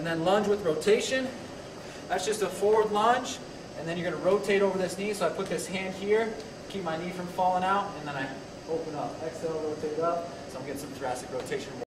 And then lunge with rotation. That's just a forward lunge, and then you're going to rotate over this knee. So I put this hand here, keep my knee from falling out, and then I open up. Exhale, rotate up. So I'm getting some thoracic rotation.